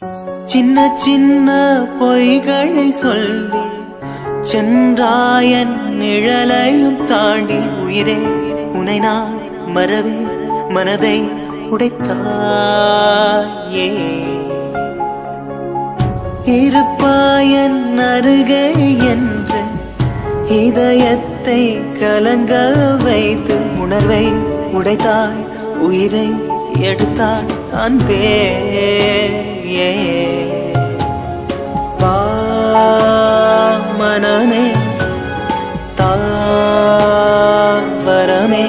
சின்ன சின்ன பொய்களை சொல்லி சென்றாயன் நிழலையும் தாண்டி உயிரே உனை நான் மறவே மனதை உடைத்தாயே. இருப்பாயன் அருகே என்று இதயத்தை கலங்க வைத்து உணர்வை உடைத்தாய் உயிரை எடுத்தாய் அன்பே. में